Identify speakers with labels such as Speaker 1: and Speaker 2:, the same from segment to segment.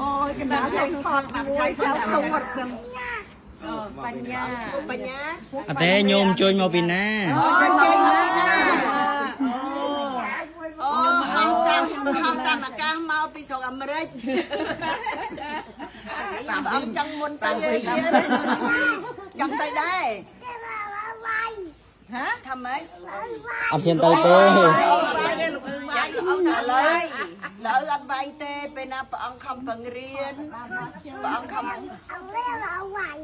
Speaker 1: អូយកណ្ដាលតែផត់ដាក់ឆៃសំដៅគាត់សឹង
Speaker 2: បញ្ញា
Speaker 1: បញ្ញា
Speaker 3: អត់ទេញោមជួយមកពីណា
Speaker 1: អូជួយណាអូហៅតាមហៅតាមអាកាសមកពីស្រុកអាមេរិកតាមអីចង់មុនទៅចង់ទៅដែរ ហ៎ថាម៉េច
Speaker 3: អត់ហ៊ានទៅទេ
Speaker 1: វាយលោកអើវាយអង្គឥឡូវលើអត់វាយទេពេលណាព្រះអង្គខំបង្រៀនព្រះអង្គខំអត់វាយអត់រៀនឲ្យវាយ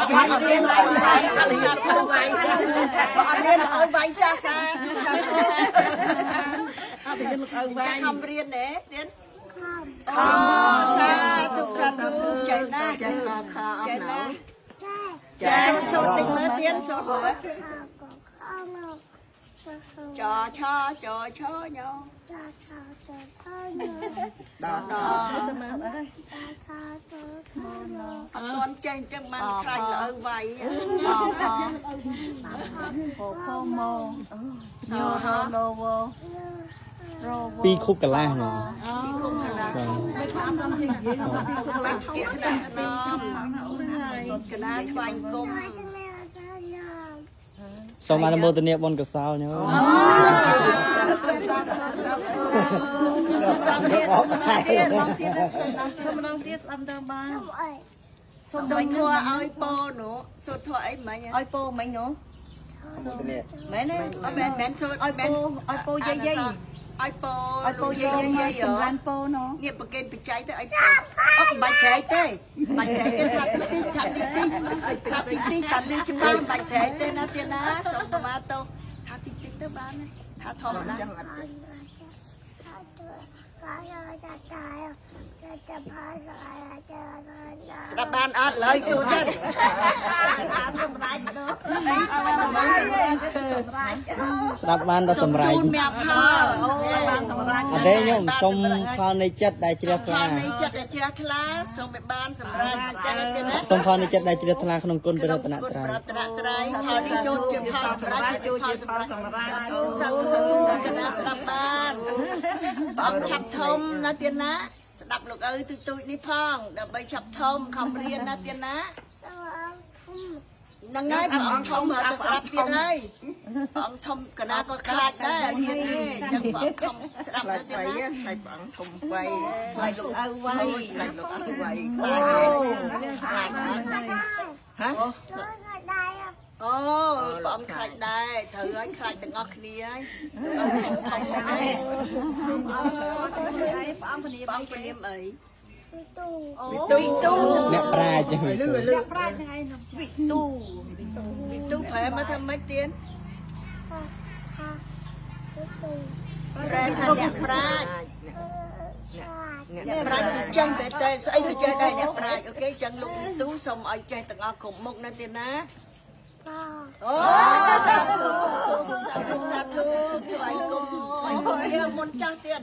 Speaker 1: អត់រៀនឲ្យវាយអត់រៀនឲ្យវាយសាសាសាអត់រៀនឲ្យវាយខំរៀនទេទៀតអូសាទុកសាទុកចេះណាចេះណាខំចេះណាចេះសូត្រតិចមើលទៀតសូត្រ មើលចឆចឆញោដល់ដល់អត់ទាន់ចេញចឹងបានខ្លាញ់លើវាយ
Speaker 2: ពោផូម៉ូសោហឡូវរ៉ូវ
Speaker 3: ពីរខុបកន្លះហ្នឹង
Speaker 1: ពីគុំកន្លះមិនខាំតាមជានិយាយទៅពីគុំកន្លះជាខ្លាំងណំកណាថ្វាយគុំ
Speaker 3: សូមអនុមោទនាបុណ្យកុសលញោម
Speaker 2: សុំម្ដងទៀតស្ដាប់ទៅបាន
Speaker 1: សុំធัวឲ្យពោនោះសូត្រធัวអីមិញ
Speaker 2: ឲ្យពោមិញនោះ
Speaker 1: មែនទេអត់មែនមែនសូត្រ
Speaker 2: ឲ្យពោឲ្យពោយាយយាយ
Speaker 1: ឲ្យពោ
Speaker 2: ឲ្យពោយាយយាយសម្រានពោនោះ
Speaker 1: នេះប្រកេនបច្ច័យទៅឲ្យពោអត់បាច់ស្រែកទេបាច់ស្រែកទេថាតិចតិចថាតិចតិចថាតិចតិចថាលឺច្បាស់បាច់ស្រែកទេណាទៀតណាសូមតមាទៅថាតិចតិចទៅបានថាធម្មតាស្ដាប់បានអត់ឡើយសួរសិនអានសម្រាប់ទៅអីអត់សម្រាប់សម្រាប់
Speaker 3: ស្ដាប់បានដល់សម្រេច
Speaker 1: ជូនមាក់ផលអូបានសម្រាប់
Speaker 3: អត់ទេញោមសូមផលនៃចិត្តដែលជ្រះថ្លា
Speaker 1: ផលនៃចិត្តដែលជ្រះថ្លាសូមឲ្យបានសម្រាប់ចាស់ទៀតណា
Speaker 3: សូមផលនៃចិត្តដែលជ្រះថ្លាក្នុងគុណព្រះរតនត្រ័យ
Speaker 1: រតនត្រ័យផលនេះចូលជាផលសម្រាប់ជាផលសម្រាប់សម្រាប់សាធុសាធុសាធុស្ដាប់បានបងឆាប់ធំណាទៀតណាស្ដាប់លោកឪទូចទូចនេះផងដើម្បីឆាប់ធំខំរៀនណាទៀតណា ហ្នឹងហើយព្រះអង្គធំមកទៅស្ដាប់ទៀតហើយព្រះអង្គធំកណាក៏ខ្លាចដែររៀនទេអញ្ចឹងព្រះអង្គខំស្ដាប់ទៅទៀតណា
Speaker 4: ហើយព្រះអង្គធំវ័យ
Speaker 2: ឲ្យលោកឪវ៉ៃ
Speaker 4: ខ្លាចលោកអត់វ័យ
Speaker 1: អូ
Speaker 4: ខ្លាចខ្លាចហ៎
Speaker 1: អូព្រះអង្គខ្លាចដែរត្រូវហើយខ្លាចទាំងអស់គ្នាហើយអើធំធំដែរព្រះអង្គព្រាមអី វិទូ
Speaker 3: អ្នកប្រាជ្ញ
Speaker 1: លឺលឺប្រាជ្ញថ្ងៃនោះវិទូវិទូប្រែមកធ្វើម៉េចទៀតប្រែថាអ្នកប្រាជ្ញអ្នកប្រាជ្ញគឺចេះតែតែស្អីក៏ចេះដែរអ្នកប្រាជ្ញអូខេចឹងលោកវិទូសូមឲ្យចេះទាំងអស់គ្រប់មុខណាទៀតណាអូសាធុសាធុសាធុថ្វាយគុំថ្វាយគុំយើងមុនចាស់ទៀត